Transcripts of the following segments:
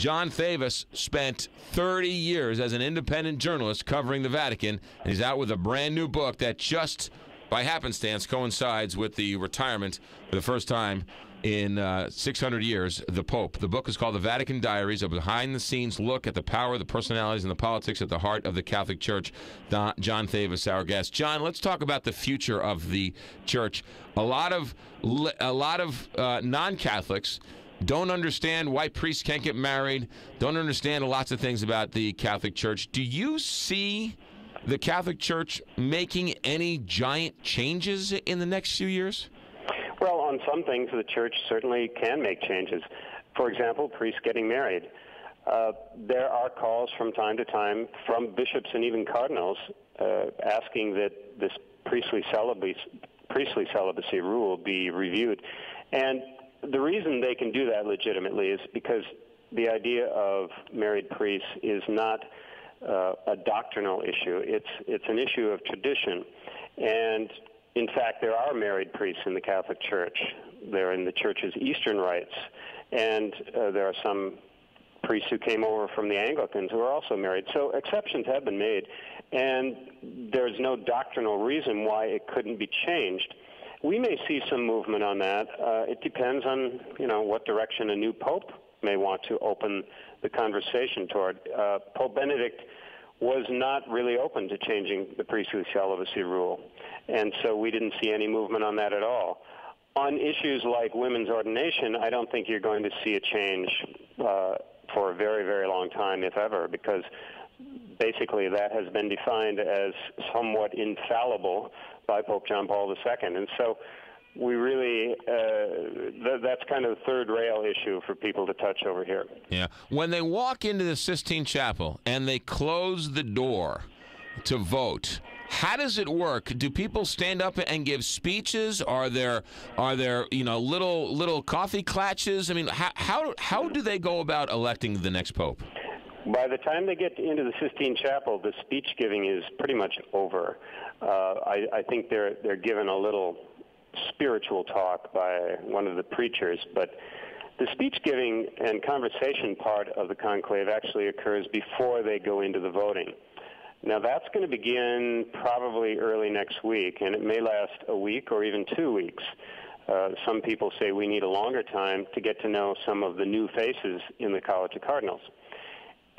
John Thavis spent 30 years as an independent journalist covering the Vatican, and he's out with a brand new book that just by happenstance coincides with the retirement for the first time in uh, 600 years, the Pope. The book is called The Vatican Diaries, a behind the scenes look at the power, the personalities, and the politics at the heart of the Catholic Church. Don, John Thavis, our guest. John, let's talk about the future of the church. A lot of a lot of uh, non-Catholics don't understand why priests can't get married, don't understand lots of things about the Catholic Church. Do you see the Catholic Church making any giant changes in the next few years? Well, on some things, the church certainly can make changes. For example, priests getting married. Uh, there are calls from time to time from bishops and even cardinals uh, asking that this priestly celibacy, priestly celibacy rule be reviewed. And the reason they can do that legitimately is because the idea of married priests is not uh, a doctrinal issue. It's it's an issue of tradition, and in fact, there are married priests in the Catholic Church. They're in the Church's Eastern rites, and uh, there are some priests who came over from the Anglicans who are also married. So exceptions have been made, and there's no doctrinal reason why it couldn't be changed. We may see some movement on that. Uh, it depends on you know what direction a new pope may want to open the conversation toward. Uh, pope Benedict was not really open to changing the priestly celibacy rule, and so we didn't see any movement on that at all. On issues like women's ordination, I don't think you're going to see a change uh, for a very, very long time, if ever, because basically that has been defined as somewhat infallible by Pope John Paul II. And so we really uh, th- that's kind of the third rail issue for people to touch over here. Yeah, when they walk into the Sistine Chapel and they close the door to vote. How does it work? Do people stand up and give speeches? Are there are there you know little little coffee clatches? I mean, how how, how do they go about electing the next pope? By the time they get into the Sistine Chapel, the speech giving is pretty much over. Uh, I, I think they're they're given a little spiritual talk by one of the preachers, but the speech giving and conversation part of the conclave actually occurs before they go into the voting. Now, that's going to begin probably early next week, and it may last a week or even two weeks. Uh, some people say we need a longer time to get to know some of the new faces in the College of Cardinals.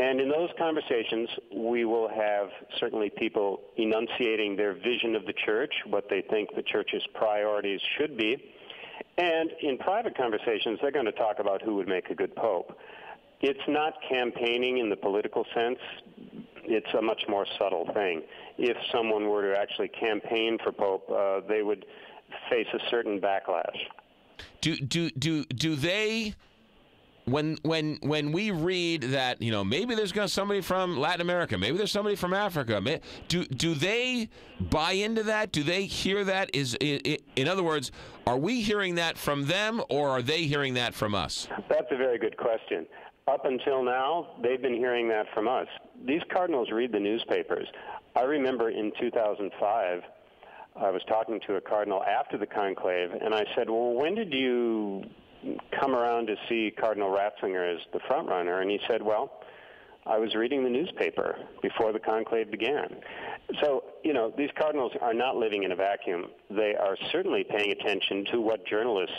And in those conversations, we will have certainly people enunciating their vision of the church, what they think the church's priorities should be. And in private conversations, they're going to talk about who would make a good pope. It's not campaigning in the political sense. It's a much more subtle thing. If someone were to actually campaign for pope, uh, they would face a certain backlash. Do do do do they when when when we read that you know maybe there's going to somebody from Latin America, maybe there's somebody from Africa. Do do they buy into that? Do they hear that? Is in other words, are we hearing that from them or are they hearing that from us? That's a very good question. Up until now, they've been hearing that from us. These cardinals read the newspapers. I remember in 2005. I was talking to a cardinal after the conclave, and I said, "Well, when did you come around to see Cardinal Ratzinger as the front runner, and he said, "Well, I was reading the newspaper before the conclave began." So, you know, these cardinals are not living in a vacuum. They are certainly paying attention to what journalists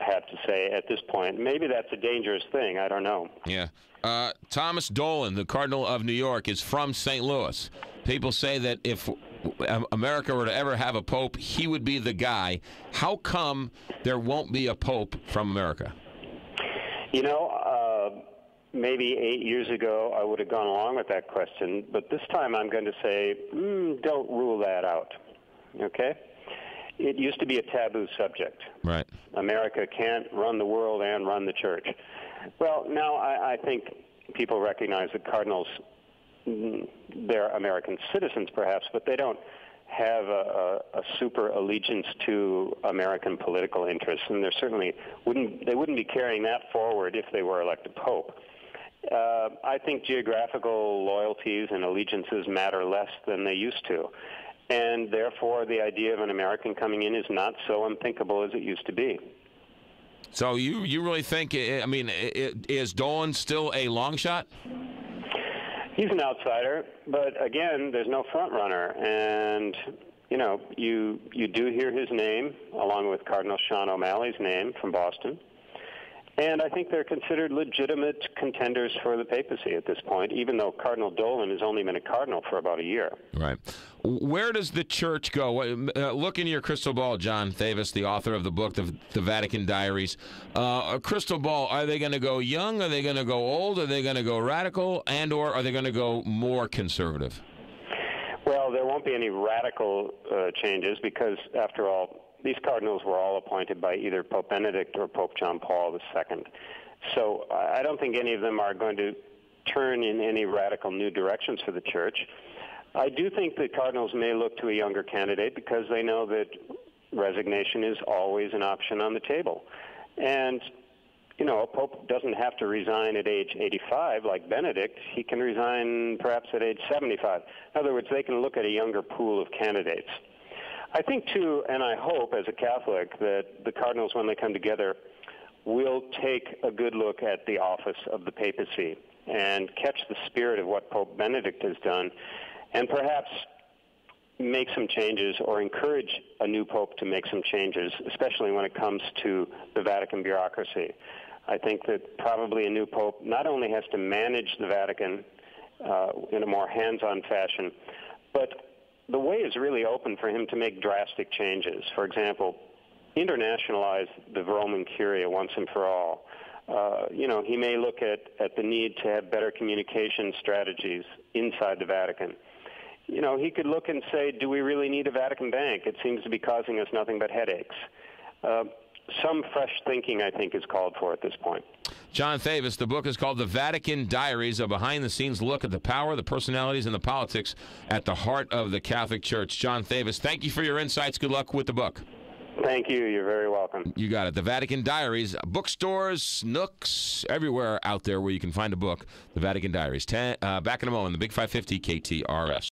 have to say at this point. Maybe that's a dangerous thing. I don't know. Yeah. Uh, Thomas Dolan, the Cardinal of New York, is from St. Louis. People say that if America were to ever have a pope, he would be the guy. How come there won't be a pope from America? You know, uh, maybe eight years ago I would have gone along with that question, but this time I'm going to say, mm, don't rule that out. Okay? It used to be a taboo subject. Right. America can't run the world and run the church. Well, now I, I think people recognize that cardinals they're American citizens, perhaps, but they don't have a, a, a, super allegiance to American political interests, and they certainly wouldn't they wouldn't be carrying that forward if they were elected pope. Uh, I think geographical loyalties and allegiances matter less than they used to, and therefore the idea of an American coming in is not so unthinkable as it used to be. So you you really think? I mean, is Dolan still a long shot? He's an outsider, but again, there's no front runner, and you know, you you do hear his name along with Cardinal Sean O'Malley's name from Boston. And I think they're considered legitimate contenders for the papacy at this point, even though Cardinal Dolan has only been a cardinal for about a year. Right. Where does the church go? Uh, look into your crystal ball, John Thavis, the author of the book, The, the Vatican Diaries. Uh, a crystal ball, are they going to go young? Are they going to go old? Are they going to go radical? And or are they going to go more conservative? Well, there won't be any radical uh, changes because, after all, these cardinals were all appointed by either Pope Benedict or Pope John Paul II. So I don't think any of them are going to turn in any radical new directions for the church. I do think the cardinals may look to a younger candidate because they know that resignation is always an option on the table. And, you know, a pope doesn't have to resign at age 85 like Benedict. He can resign perhaps at age 75. In other words, they can look at a younger pool of candidates. I think, too, and I hope as a Catholic, that the cardinals, when they come together, will take a good look at the office of the papacy and catch the spirit of what Pope Benedict has done and perhaps make some changes or encourage a new pope to make some changes, especially when it comes to the Vatican bureaucracy. I think that probably a new pope not only has to manage the Vatican uh, in a more hands-on fashion, but the way is really open for him to make drastic changes. For example, internationalize the Roman Curia once and for all. Uh, you know, he may look at, at the need to have better communication strategies inside the Vatican. You know, he could look and say, do we really need a Vatican bank? It seems to be causing us nothing but headaches. Uh, some fresh thinking, I think, is called for at this point. John Thavis, the book is called The Vatican Diaries, a behind the scenes look at the power, the personalities, and the politics at the heart of the Catholic Church. John Thavis, thank you for your insights. Good luck with the book. Thank you. You're very welcome. You got it. The Vatican Diaries, bookstores, nooks, everywhere out there where you can find a book. The Vatican Diaries. Ten, uh, back in a moment, the Big 550 KTRS.